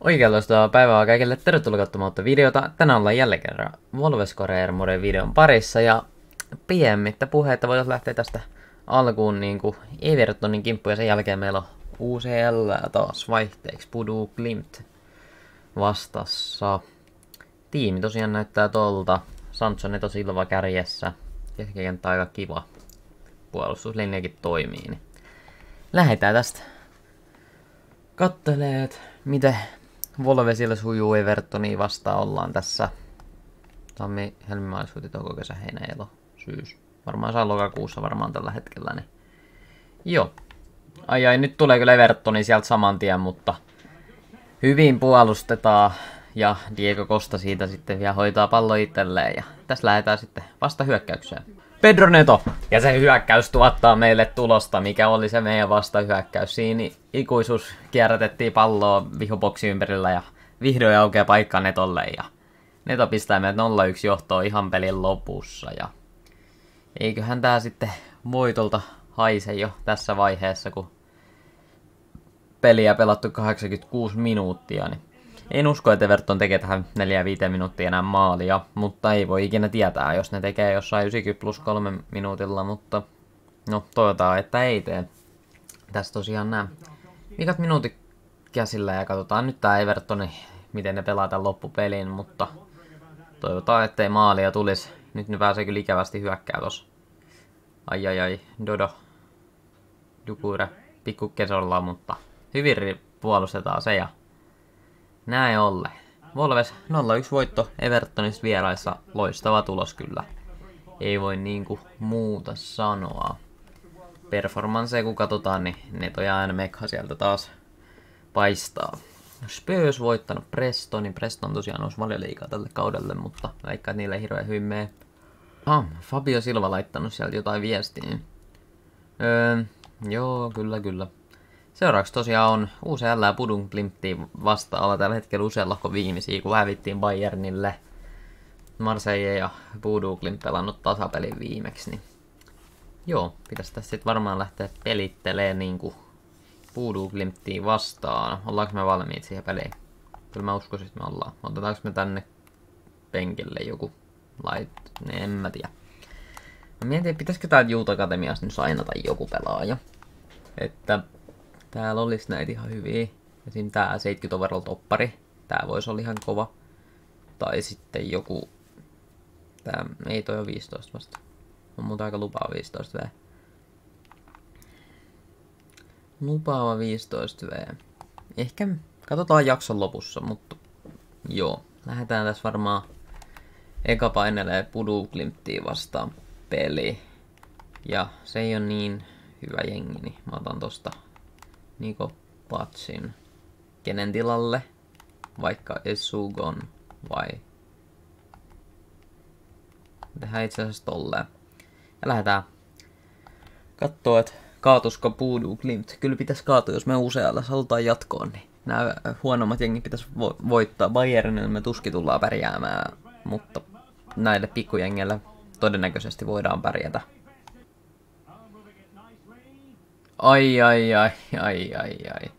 Oikeanlaista päivää kaikille. Tervetuloa katsomaan uutta videota. Tänään ollaan jälleen kerran Volves Korea videon parissa ja piemmittä puhetta voitaisiin lähteä tästä alkuun niin kuin Evertonin kimppu ja sen jälkeen meillä on UCL taas vaihteeksi Pudu Klimt vastassa. Tiimi tosiaan näyttää tolta. Sancho Neto Silva kärjessä. Keskikenttä aika kiva. Puolustuslinjakin toimii. Niin lähdetään tästä katteleet, miten Volvesille sujuu Evertoniin vastaan ollaan tässä tammi, helmi, maalishuuti, touko, kesä, heinä, elo, syys. Varmaan saa lokakuussa varmaan tällä hetkellä. Niin. Joo. Ai ai, nyt tulee kyllä Evertoni sieltä saman tien, mutta hyvin puolustetaan. Ja Diego Costa siitä sitten vielä hoitaa pallo itselleen. Ja tässä lähdetään sitten vasta hyökkäykseen. Pedro Neto. Ja se hyökkäys tuottaa meille tulosta, mikä oli se meidän vastahyökkäys. Siinä ikuisuus kierrätettiin palloa vihoboksi ympärillä ja vihdoin aukeaa paikka Netolle. Ja Neto pistää meidät 0-1 johtoon ihan pelin lopussa. Ja eiköhän tää sitten voitolta haise jo tässä vaiheessa, kun peliä pelattu 86 minuuttia, niin en usko, että Everton tekee tähän 4-5 minuuttia enää maalia, mutta ei voi ikinä tietää, jos ne tekee jossain 90 plus 3 minuutilla, mutta no toivotaan, että ei tee. Tässä tosiaan nämä vikat minuutit käsillä ja katsotaan nyt tää Evertoni, miten ne pelaa tämän loppupelin, mutta toivotaan, ettei maalia tulisi. Nyt ne pääsee kyllä ikävästi hyökkää tossa. Ai ai ai, Dodo. Dukure, pikku kesolla, mutta hyvin puolustetaan se ja näin olle. Volves 0-1 voitto Evertonista vieraissa. Loistava tulos kyllä. Ei voi niinku muuta sanoa. Performanceja kun katsotaan, niin Neto aina Mekha sieltä taas paistaa. Spurs voittanut Prestonin. Preston tosiaan nousi valioliikaa tälle kaudelle, mutta vaikka niille ei hirveän hyvin mene. Ah, Fabio Silva laittanut sieltä jotain viestiä. Öö, joo, kyllä, kyllä. Seuraavaksi tosiaan on UCL ja Pudun Klimptiin vastaava tällä hetkellä usealla kuin viimeisiä, kun hävittiin Bayernille. Marseille ja Pudu Klimp pelannut tasapelin viimeksi, niin joo, pitäisi tässä sitten varmaan lähteä pelittelemään niin Pudu Klimptiin vastaan. Ollaanko me valmiit siihen peliin? Kyllä mä uskoisin, että me ollaan. Otetaanko me tänne penkille joku lait? En mä tiedä. Mä mietin, pitäisikö täältä Juut Akatemiasta nyt sainata joku pelaaja. Että Täällä olisi näitä ihan hyviä. Esim. tää 70 overall toppari. Tää voisi olla ihan kova. Tai sitten joku... Tää ei toi ole 15 vasta. On muuta aika lupaava 15 V. Lupaava 15 V. Ehkä katsotaan jakson lopussa, mutta joo. Lähdetään tässä varmaan eka painelee Pudu Klimptiin vastaan peli. Ja se ei ole niin hyvä jengi, niin mä otan tosta Niko Patsin. Kenen tilalle? Vaikka Esugon vai? Tehdään itse asiassa tolleen. Ja lähdetään kattoo, että kaatusko Puudu Klimt. Kyllä pitäisi kaatua, jos me usealla halutaan jatkoon, niin nämä huonommat jengit pitäisi vo- voittaa. Bayernille me tuskin tullaan pärjäämään, mutta näille pikkujengille todennäköisesti voidaan pärjätä. Ai, ai, ai, ai, ai, ai.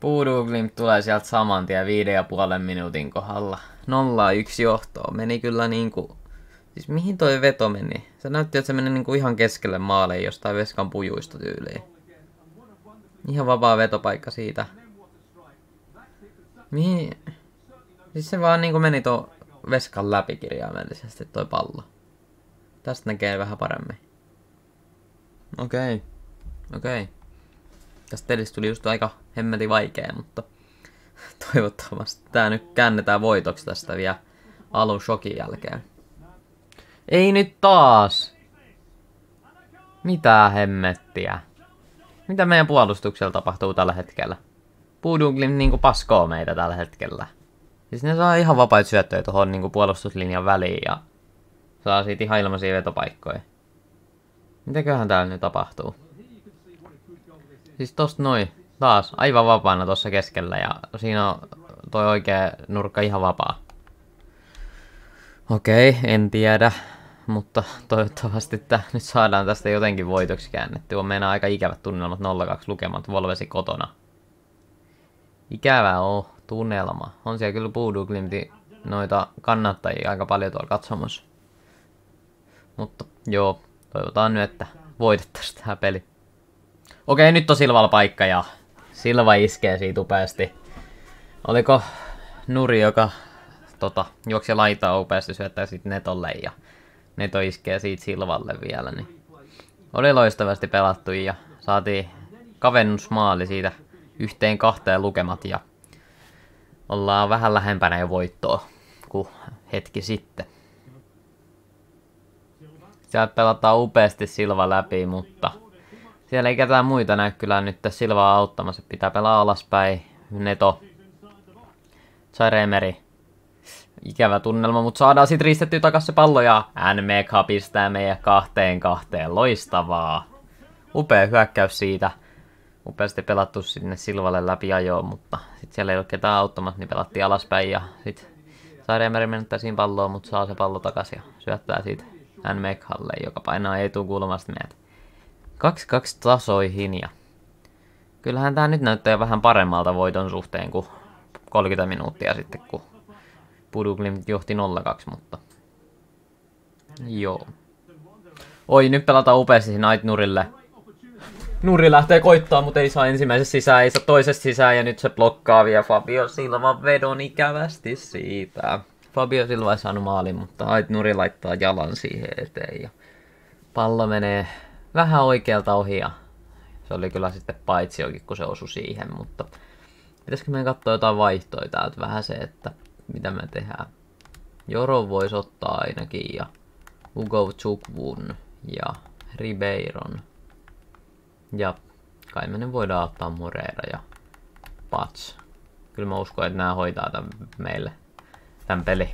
Puuduglim tulee sieltä saman tien viiden ja puolen minuutin kohdalla. 0-1 johtoa. Meni kyllä niinku... Siis mihin toi veto meni? Se näytti, että se meni niinku ihan keskelle maalle jostain veskan pujuista tyyliin. Ihan vapaa vetopaikka siitä. Mihin? Siis se vaan niinku meni tuo veskan läpi kirjaimellisesti toi pallo. Tästä näkee vähän paremmin. Okei. Okay. Okei. Okay. Tästä pelistä tuli just aika hemmeti vaikea, mutta toivottavasti tää nyt käännetään voitoksi tästä vielä alun shokin jälkeen. Ei nyt taas! Mitä hemmettiä? Mitä meidän puolustuksella tapahtuu tällä hetkellä? Puuduglin niinku paskoo meitä tällä hetkellä. Siis ne saa ihan vapaita syöttöjä tuohon niinku puolustuslinjan väliin ja saa siitä ihan ilmaisia vetopaikkoja. Mitäköhän täällä nyt tapahtuu? Siis tosta noin. Taas aivan vapaana tuossa keskellä ja siinä on toi oikea nurkka ihan vapaa. Okei, en tiedä. Mutta toivottavasti että nyt saadaan tästä jotenkin voitoksi käännettyä. On meidän aika ikävät tunnelmat 0-2 lukemat Volvesi kotona. Ikävä on tunnelma. On siellä kyllä Voodoo Glimti noita kannattajia aika paljon tuolla katsomassa. Mutta joo, toivotaan nyt, että voitettaisiin tämä peli. Okei, nyt on Silvalla paikka ja Silva iskee siitä upeasti. Oliko Nuri, joka tota, juoksi laitaa upeasti syöttää sitten Netolle ja Neto iskee siitä Silvalle vielä. Niin oli loistavasti pelattu ja saatiin kavennusmaali siitä yhteen kahteen lukemat ja ollaan vähän lähempänä jo voittoa kuin hetki sitten. Sieltä pelataan upeasti Silva läpi, mutta siellä ei ketään muita näy kyllä nyt Silvaa auttamassa. Pitää pelaa alaspäin. Neto. Sairemeri. Ikävä tunnelma, mutta saadaan sitten ristettyä takaisin se pallo ja NMK pistää meidän kahteen kahteen. Loistavaa. Upea hyökkäys siitä. Upeasti pelattu sinne Silvalle läpi ajoon, mutta sitten siellä ei ole ketään auttamassa, niin pelattiin alaspäin ja sitten Sairemeri menettää siinä palloa, mutta saa se pallo takaisin ja syöttää siitä NMKlle, joka painaa etukulmasta meitä. 2-2 tasoihin ja kyllähän tämä nyt näyttää vähän paremmalta voiton suhteen kuin 30 minuuttia sitten, kun Puduklim johti 0-2, mutta joo. Oi, nyt pelataan upeasti Night Nurille. Nuri lähtee koittaa, mutta ei saa ensimmäisessä sisään, ei saa toisesta sisään ja nyt se blokkaa vielä Fabio Silva vedon ikävästi siitä. Fabio Silva ei saanut maalin, mutta Ait Nuri laittaa jalan siihen eteen ja pallo menee vähän oikealta ohi ja se oli kyllä sitten paitsi jokin, kun se osui siihen, mutta pitäisikö meidän katsoa jotain vaihtoja täältä vähän se, että mitä me tehdään. Joro voisi ottaa ainakin ja Ugo Chukvun ja Ribeiron. Ja kai me ne voidaan ottaa Moreira ja Pats. Kyllä mä uskon, että nämä hoitaa tämän meille tämän peli.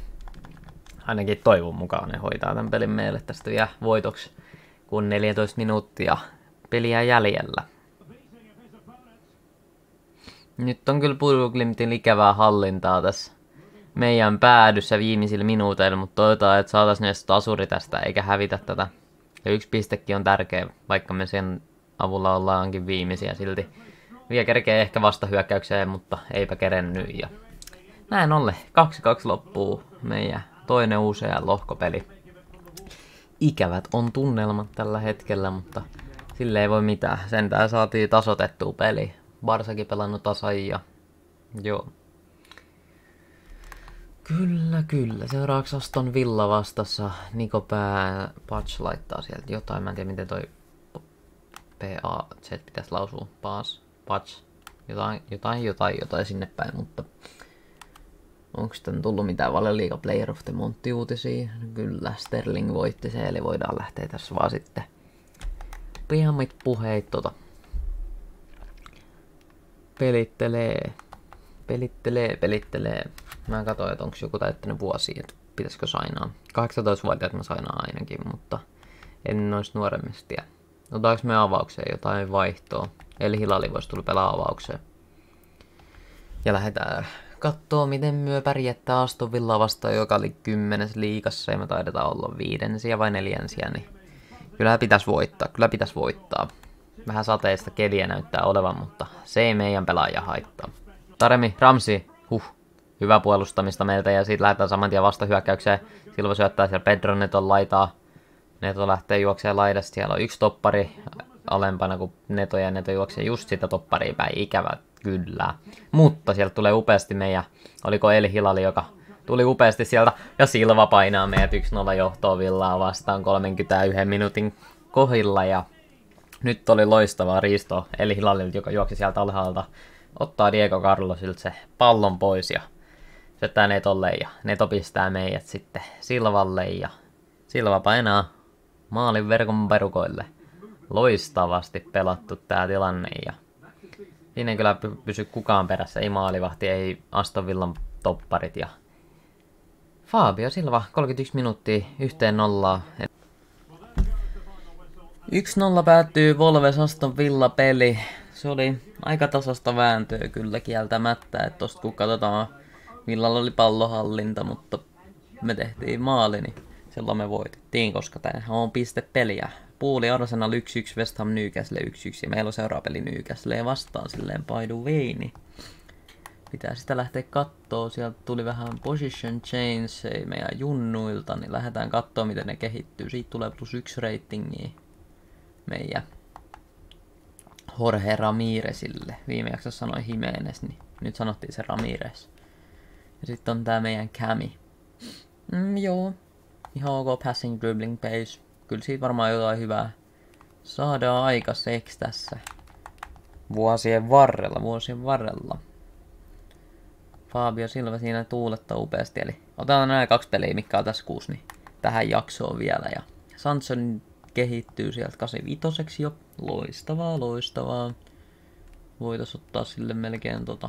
Ainakin toivon mukaan ne hoitaa tämän pelin meille tästä vielä voitoksi, kun 14 minuuttia peliä jäljellä. Nyt on kyllä Puruglimtin ikävää hallintaa tässä meidän päädyssä viimeisillä minuuteilla, mutta toivotaan, että saataisiin edes tasuri tästä eikä hävitä tätä. Ja yksi pistekin on tärkeä, vaikka me sen avulla ollaankin viimeisiä silti. Vielä kerkee ehkä vasta hyökkäykseen, mutta eipä kerennyt. Ja näin olle, 2-2 loppuu meidän toinen usea lohkopeli. Ikävät on tunnelmat tällä hetkellä, mutta sille ei voi mitään. Sentään saatiin tasotettua peli. Barsakin pelannut tasan ja joo. Kyllä, kyllä. Seuraavaksi Aston Villa vastassa. Niko Pää Patch laittaa sieltä jotain. Mä en tiedä miten toi PA Z pitäisi lausua. Paas, Patch. Jotain, jotain, jotain, jotain sinne päin, mutta Onko sitten tullut mitään Valioliiga Player of the Month uutisia? Kyllä, Sterling voitti se, eli voidaan lähteä tässä vaan sitten pihemmit puheit tota, pelittelee, pelittelee, pelittelee. Mä katsoin, että onko joku täyttänyt vuosi, että pitäisikö sainaa. 18-vuotiaat mä sainaan ainakin, mutta en noista nuoremmista Otetaanko me avaukseen jotain vaihtoa? Eli Hilali voisi tulla pelaa avaukseen. Ja lähdetään kattoo, miten myö pärjättää Aston Villa vastaan, joka oli kymmenes liikassa ja me taidetaan olla viidensiä vai neljänsiä, niin kyllä pitäisi voittaa, kyllä pitäisi voittaa. Vähän sateista keliä näyttää olevan, mutta se ei meidän pelaaja haittaa. Taremi, Ramsi, huh, hyvä puolustamista meiltä ja siitä lähdetään saman tien vastahyökkäykseen. Silva syöttää siellä Pedro Neton laitaa. Neto lähtee juokseen laidasta, siellä on yksi toppari alempana kuin Neto ja Neto juoksee just sitä toppariin päin. Ikävä Kyllä. Mutta sieltä tulee upeasti meidän, oliko Eli Hilali, joka tuli upeasti sieltä, ja Silva painaa meidät 1-0 johtoa Villaa vastaan 31 minuutin kohilla, ja nyt oli loistava riisto Eli Hilalilta, joka juoksi sieltä alhaalta, ottaa Diego Carlosilta se pallon pois, ja syöttää Netolle, ja Neto pistää meidät sitten Silvalle, ja Silva painaa maalin verkon perukoille. Loistavasti pelattu tää tilanne, ja Siinä ei kyllä pysy kukaan perässä, ei maalivahti, ei Aston Villan topparit ja Fabio Silva, 31 minuuttia yhteen nollaa. 1-0 päättyy Volves Aston Villa peli. Se oli aika tasasta vääntöä kyllä kieltämättä, että tosta kun katsotaan, Villalla oli pallohallinta, mutta me tehtiin maali, niin silloin me voitettiin, koska tämä on piste peliä puoli Arsenal 1-1, West Ham Newcastle 1-1 ja meillä on seuraava peli Newcastle vastaan silleen paidu veini. pitää sitä lähteä kattoo. Sieltä tuli vähän position change meidän junnuilta, niin lähdetään kattoo miten ne kehittyy. Siitä tulee plus yksi ratingi meidän Jorge Ramirezille. Viime jaksossa sanoi Jimenez, niin nyt sanottiin se Ramirez. Ja sitten on tää meidän Cami. Mm, joo. Ihan ok passing dribbling pace. Kyllä siitä varmaan jotain hyvää saadaan aikaiseksi tässä. Vuosien varrella, vuosien varrella. Fabio Silva siinä tuuletta upeasti. Eli otetaan nämä kaksi peliä, mikä on tässä kuusi, niin tähän jaksoon vielä. Ja Sanson kehittyy sieltä 85 jo. Loistavaa, loistavaa. Voitaisiin ottaa sille melkein tota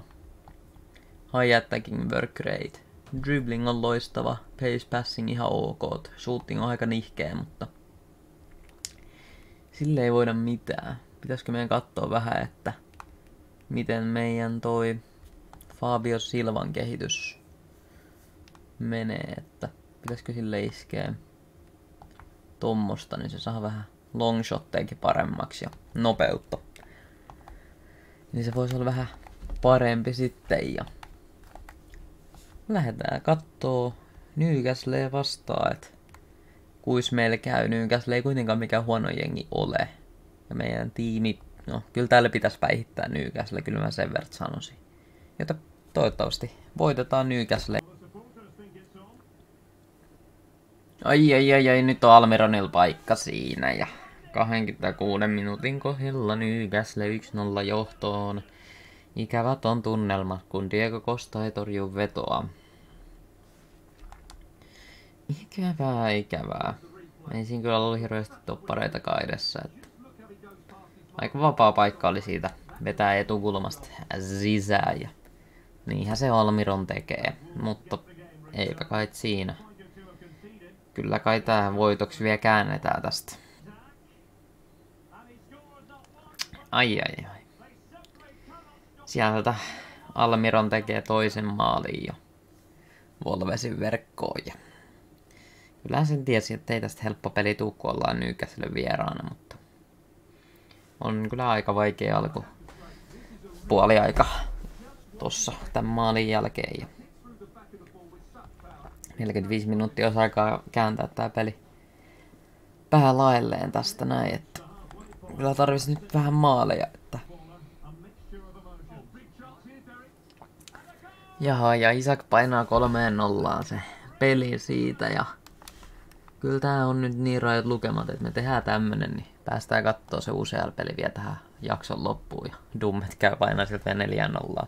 high attacking work rate. Dribbling on loistava, pace passing ihan ok, shooting on aika nihkeä, mutta sille ei voida mitään. Pitäisikö meidän katsoa vähän, että miten meidän toi Fabio Silvan kehitys menee, että pitäisikö sille iskeä tommosta, niin se saa vähän longshotteikin paremmaksi ja nopeutta. Niin se voisi olla vähän parempi sitten ja lähdetään kattoo Newcastle vastaan, että kuis meillä käy. Newcastle ei kuitenkaan mikään huono jengi ole. Ja meidän tiimi, no kyllä täällä pitäisi päihittää Newcastle, kyllä mä sen verran sanoisin. Jota toivottavasti voitetaan Newcastle. Ai ai ai ai, nyt on Almironil paikka siinä ja 26 minuutin kohdalla Newcastle 1-0 johtoon. Ikävät on tunnelmat, kun Diego Costa ei torju vetoa. Ikävää, ikävää. Ei siinä kyllä ollut hirveästi toppareita kaidessa. Että... Aika vapaa paikka oli siitä vetää etukulmasta sisään ja niinhän se Almiron tekee, mutta eipä kai siinä. Kyllä kai tää voitoksi vielä käännetään tästä. Ai ai ai. Sieltä Almiron tekee toisen maalin jo Volvesin verkkoon. Ja kyllähän sen tiesi, että ei tästä helppo peli tuu, kun ollaan Nyykäselle vieraana, mutta on kyllä aika vaikea alku puoli aika tossa tämän maalin jälkeen. Ja 45 minuuttia olisi aikaa kääntää tämä peli päälailleen tästä näin, että kyllä tarvitsisi nyt vähän maaleja, että Jaha, ja Isak painaa kolmeen nollaan se peli siitä ja kyllä tää on nyt niin rajat lukemat, että me tehdään tämmönen, niin päästään kattoo se usealla peli vielä tähän jakson loppuun ja Dummet käy painaa sieltä vielä neljään nollaan.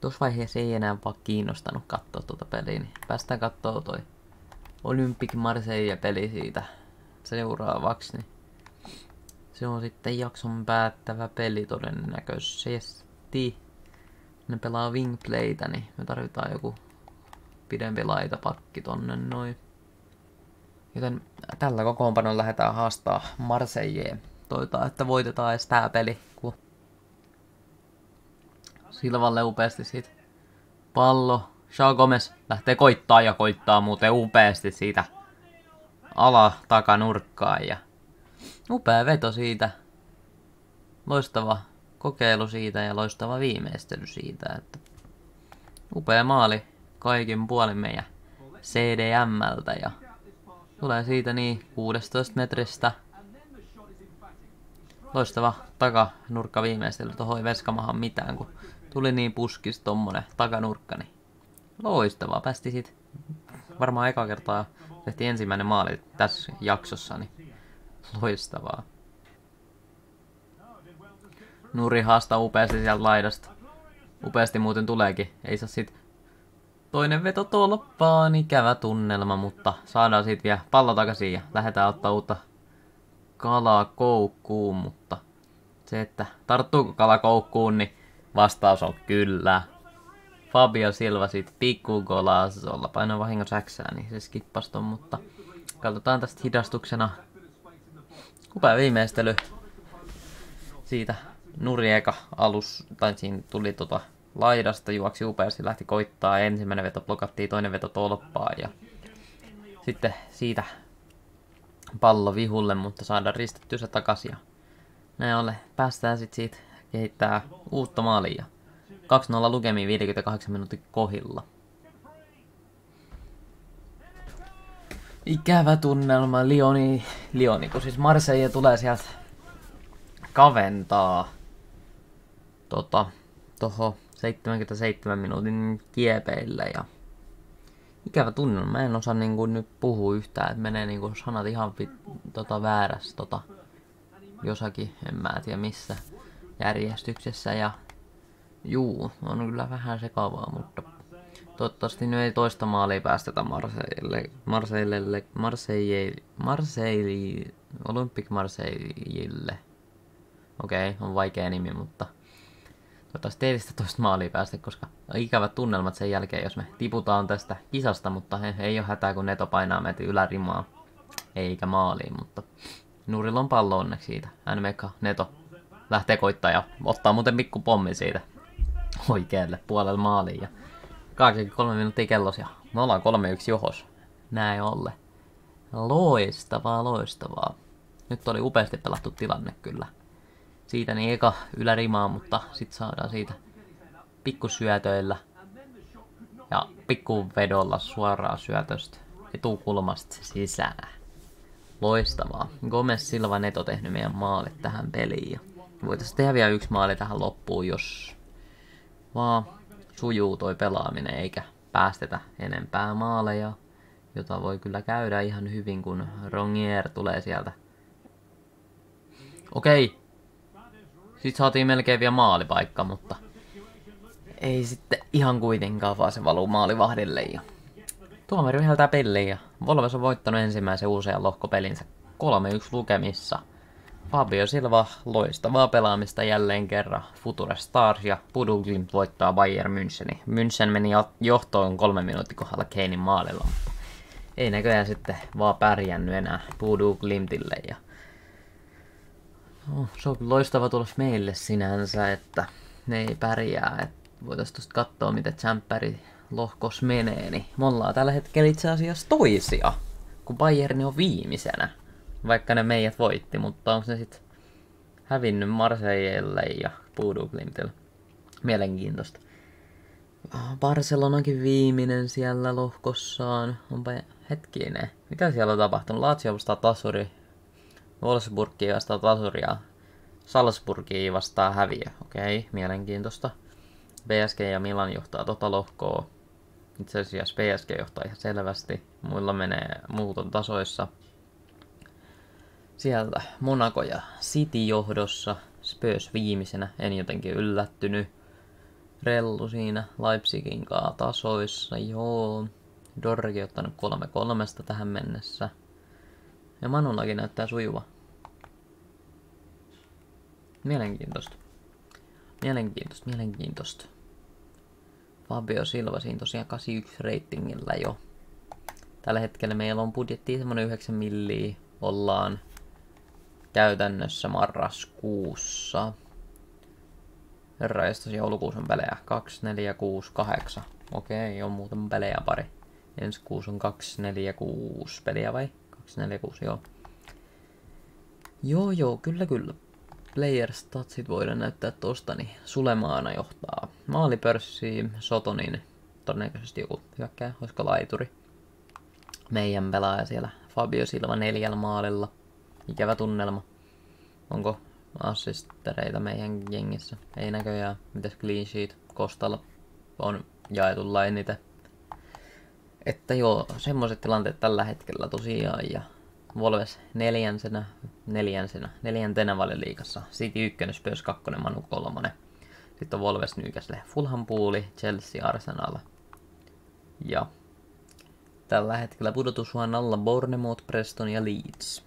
Tuossa vaiheessa ei enää vaan kiinnostanut katsoa tuota peliä, niin päästään kattoo toi Olympic Marseille peli siitä seuraavaksi, niin se on sitten jakson päättävä peli todennäköisesti. Ne pelaa wingplaytä, niin me tarvitaan joku pidempi laitapakki tonne noin. Joten tällä kokoonpanolla lähdetään haastaa Marseilleen. Toivotaan, että voitetaan edes tää peli, kun Silvalle upeasti siitä pallo. Shaw Gomez lähtee koittaa ja koittaa muuten upeasti siitä ala takanurkkaan ja upea veto siitä. Loistava kokeilu siitä ja loistava viimeistely siitä, että upea maali kaikin puolin meidän CDMltä ja tulee siitä niin 16 metristä. Loistava takanurkka viimeistely, tuohon ei veskamahan mitään, kun tuli niin puskis tommonen takanurkka, niin loistavaa. Päästi sit varmaan eka kertaa tehtiin ensimmäinen maali tässä jaksossa, niin loistavaa. Nuri haastaa upeasti sieltä laidasta. Upeasti muuten tuleekin. Ei saa sit toinen veto tolppaan. Ikävä tunnelma, mutta saadaan siitä vielä pallo takaisin ja lähdetään ottaa uutta kalaa koukkuun, mutta se, että tarttuuko kala koukkuun, niin vastaus on kyllä. Fabio Silva pikku golasolla painoi vahingossa Xää, niin se skippas ton, mutta katsotaan tästä hidastuksena. Upea viimeistely siitä Nurieka alus, tai siinä tuli tota laidasta, juoksi upeasti, lähti koittaa, ensimmäinen veto blokattiin, toinen veto tolppaa ja sitten siitä pallo vihulle, mutta saadaan ristettyä se takaisin ja näin ollen päästään sitten siitä kehittää uutta maalia. 2-0 lukemiin 58 minuutin kohilla. Ikävä tunnelma, Lioni, Lioni, kun siis Marseille tulee sieltä kaventaa tota, toho 77 minuutin kiepeille ja ikävä tunnelma. Mä en osaa niin kuin nyt puhua yhtään, että menee niin kuin sanat ihan vit, tota, väärässä tota, jossakin, en mä tiedä missä järjestyksessä ja juu, on kyllä vähän sekavaa, mutta toivottavasti nyt ei toista maalia päästetä Marseille, Marseille, Marseille, Marseille, Olympic Marseille. Okei, okay, on vaikea nimi, mutta toivottavasti ei sitä toista maalia päästä, koska on ikävät tunnelmat sen jälkeen, jos me tiputaan tästä kisasta, mutta he, ei ole hätää, kun Neto painaa meitä ylärimaa, eikä maaliin, mutta Nurilla on pallo onneksi siitä. NMK, Neto, lähtee koittaa ja ottaa muuten pikku pommi siitä oikealle puolelle maaliin. Ja 83 minuuttia kellos ja me ollaan 3-1 johos. Näin olle. Loistavaa, loistavaa. Nyt oli upeasti pelattu tilanne kyllä. Siitä niin eka ylärimaa, mutta sit saadaan siitä pikkusyötöillä ja pikkuvedolla suoraan syötöstä etukulmasta sisään. Loistavaa. Gomez Silva Neto tehnyt meidän maalit tähän peliin. Voitaisiin tehdä vielä yksi maali tähän loppuun, jos vaan sujuu toi pelaaminen eikä päästetä enempää maaleja, jota voi kyllä käydä ihan hyvin, kun Rongier tulee sieltä. Okei. Sitten saatiin melkein vielä maalipaikka, mutta ei sitten ihan kuitenkaan, vaan se valuu maalivahdille. Ja tuomari viheltää peliin ja Volves on voittanut ensimmäisen usean lohkopelinsä 3-1 lukemissa – Fabio Silva loistavaa pelaamista jälleen kerran. Future Stars ja Pudu Glimt voittaa Bayern Müncheni. München meni johtoon kolme minuutin kohdalla Keinin maalilla, mutta ei näköjään sitten vaan pärjännyt enää Pudu Glimtille. Ja... Oh, se on loistava tulos meille sinänsä, että ne ei pärjää. Voitaisiin tuosta katsoa, miten Champperi lohkos menee. Niin me ollaan tällä hetkellä itse asiassa toisia, kun Bayern on viimeisenä vaikka ne meidät voitti, mutta onko ne sitten hävinnyt Marseilleille ja Voodoo Glimtille? Mielenkiintoista. Ah, Barcelonakin viimeinen siellä lohkossaan. Onpa hetkinen. Mitä siellä on tapahtunut? Lazio vastaa tasuri. Wolfsburgia vastaa tasuria. Salzburgia vastaa häviö. Okei, okay, mielenkiintoista. PSG ja Milan johtaa tota lohkoa. Itse asiassa PSG johtaa ihan selvästi. Muilla menee muuton tasoissa. Sieltä Monaco ja City johdossa, Spurs viimeisenä, en jotenkin yllättynyt. Rellu siinä Leipzigin kaa tasoissa, joo. Dorgi ottanut kolme kolmesta tähän mennessä. Ja Manullakin näyttää sujuva. Mielenkiintoista. Mielenkiintoista, mielenkiintoista. Fabio Silva siinä tosiaan 81 reitingillä jo. Tällä hetkellä meillä on budjetti semmonen 9 milliä. Ollaan käytännössä marraskuussa. Herra, joulukuussa on pelejä. 2, 4, 6, 8. Okei, on muutama pelejä pari. Ensi kuussa on 2, 4, 6 peliä vai? 2, 4, 6, joo. Joo, joo, kyllä, kyllä. Player statsit voidaan näyttää tosta, niin Sulemaana johtaa maalipörssi, Sotonin, todennäköisesti joku hyökkää, olisiko laituri. Meidän pelaaja siellä Fabio Silva neljällä maalilla ikävä tunnelma. Onko assistereita meidän jengissä? Ei näköjään. Mitäs clean sheet? Kostalla on jaetu lainite. Että joo, semmoiset tilanteet tällä hetkellä tosiaan. Ja Volves neljänsenä, neljänsenä, neljäntenä valioliikassa. City 1, Spurs 2, Manu 3. Sitten on Volves Newcastle, Fulham Pooli, Chelsea, Arsenal. Ja tällä hetkellä pudotusuhan alla Bournemouth, Preston ja Leeds.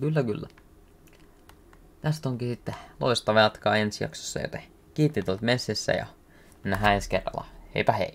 Kyllä, kyllä. Tästä onkin sitten loistava jatkaa ensi jaksossa, joten kiitti tuolta messissä ja nähdään ensi kerralla. Heipä hei!